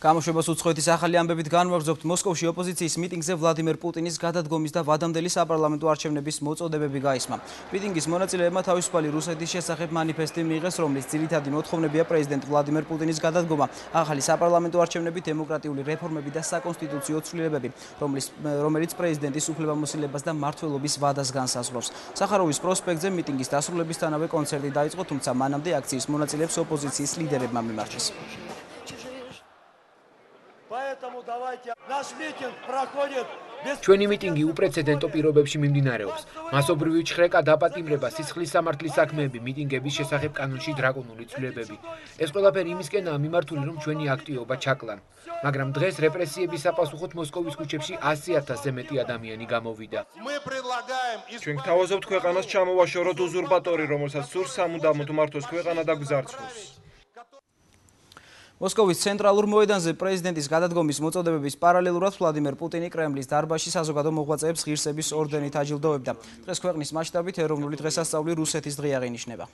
გამოშვებას უცხოეთის ახალი ამბებით განვაგრძობთ მოსკოვში ოპოზიციის მიტინგზე ვლადიმერ პუტინის გადადგომის და ვადამდელი საპარლამენტო არჩევნების მოწოდებები გაისმა. მიტინგის მონაწილეებმა თავისუფალი რუსეთის შესახებ მანიფესტი მიიღეს, რომლის ძირითადი მოთხოვნებია პრეზიდენტ ვლადიმერ პუტინის გადადგომა, ახალი საპარლამენტო არჩევნები, დემოკრატიული რეფორმები და საკონსტიტუციო ცვლილებები, რომელიც პრეზიდენტის უფლებამოსილებას და მართლობის ვადას განსაზღვრავს. სახაროვის პროსპექტზე მიტინგის დასრულებისთანავე კონცერტი დაიწყო, თუმცა მანამდე აქციის მონაწილეებს ოპოზიციის ლიდერებმა მიმარჩეს. Поэтому давайте наш митинг проходит ჩვენი მიტინგი უპრეცედენტო პირობებში მიმდინარეობს. მასობრივი ჩხრეკა დაპატიმრება, სისხლის სამართლის საქმეები, მიტინგების შესახებ კანონში დრაკონული ცვლილებები. ეს ყველაფერი იმისკენაა მიმართული, რომ ჩვენი აქტიობა ჩაკლან. მაგრამ დღეს რეპრესიების საპასუხოდ მოსკოვის ქუჩებში 100.000-ზე მეტი ადამიანი გამოვიდა. ჩვენ გთავაზობთ ქვეყანას ჩამოვაშოროთ უზურპატორი, რომელსაც სურს სამუდამოდ მართოს ქვეყანა და გზარცხოს. მოსკოვის ცენტრალურ მოედანზე პრეზიდენტის გადადგომის მოწოდებების პარალელურად ვლადიმერ პუტინი კრემლის დარბაზში საზოგადო მოღვაწეებს ღირსების ორდენით აჯილდოვებდა. დღეს ქვეყნის მასშტაბით ეროვნული დღესასწაული რუსეთის დღე აღინიშნება.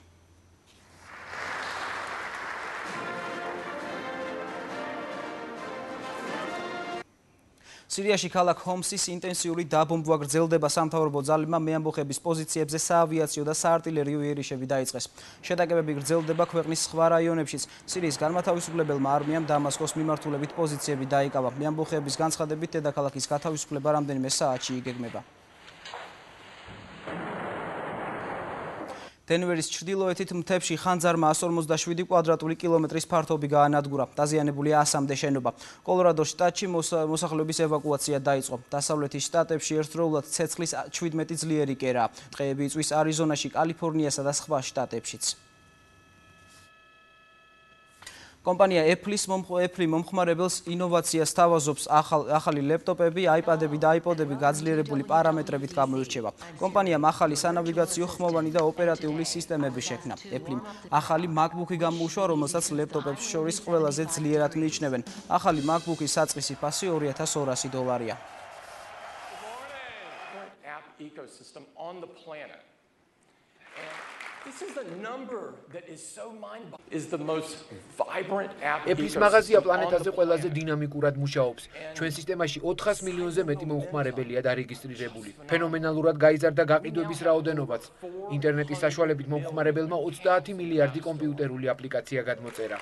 სირიაში ქალაქ ჰომსის ინტენსიური დაბომბვა გრძელდება სამთავრობო ძალებმა მეამბოხების პოზიციებზე საავიაციო და საარტილერიო იერიშები დაიწყეს. შეტაკებები გრძელდება ქვეყნის სხვა რაიონებშიც. სირიის განმათავისუფლებელმა არმიამ დამასკოს მიმართულებით პოზიციები დაიკავა. მეამბოხების განცხადებით დედაქალაქის გათავისუფლება რამდენიმე საათში იგეგმება. დენვერის ჩრდილოეთით მთებში ხანძარმა 157 კვადრატული კილომეტრის ფართობი გაანადგურა. დაზიანებულია 100-მდე შენობა. კოლორადოს შტატში მოსახლეობის ევაკუაცია დაიწყო. დასავლეთის შტატებში ერთდროულად ცეცხლის 17 ძლიერი კერაა. დღეები იწვის არიზონაში, კალიფორნიასა და სხვა შტატებშიც. კომპანია Apple-ის Apple მომხმარებელს ინოვაციას თავაზობს ახალი ლეპტოპები, iPad-ები და iPod-ები გაძლიერებული პარამეტრებით გამოირჩევა. კომპანიამ ახალი სანავიგაციო ხმოვანი და ოპერატიული სისტემები შექმნა. Apple-იმ ახალი MacBook-ი გამოუშვა, რომელსაც ლეპტოპებს შორის ყველაზე ძლიერად მიიჩნევენ. ახალი MacBook-ის საწყისი ფასი 2200 დოლარია. ecosystem on the planet This is the number that is so mind is the most vibrant app. Apple-ის მაღაზია პლანეტაზე ყველაზე დინამიკურად მუშაობს. ჩვენ სისტემაში 400 მილიონზე მეტი მომხმარებელია დარეგისტრირებული. ფენომენალურად გაიზარდა გაყიდვების რაოდენობაც. ინტერნეტის საშუალებით მომხმარებელმა 30 მილიარდი კომპიუტერული აპლიკაცია გადმოწერა.